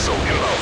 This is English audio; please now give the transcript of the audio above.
missile inbound.